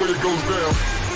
but it goes down.